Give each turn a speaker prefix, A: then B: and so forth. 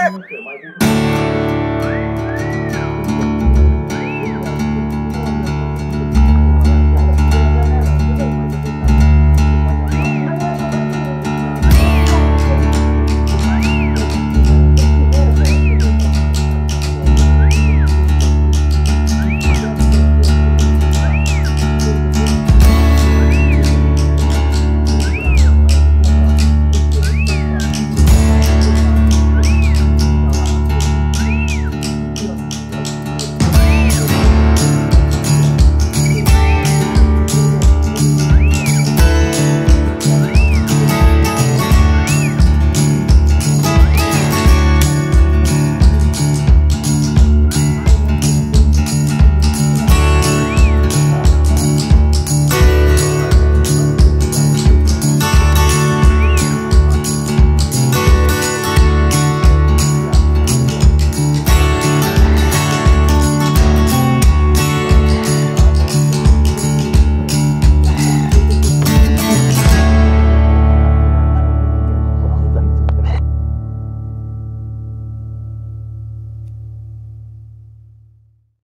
A: Cut.